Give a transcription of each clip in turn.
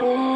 oh.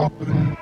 company.